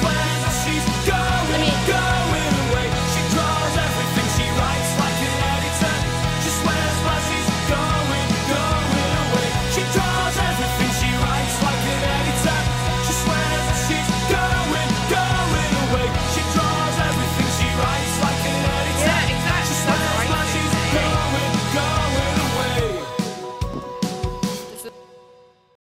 this.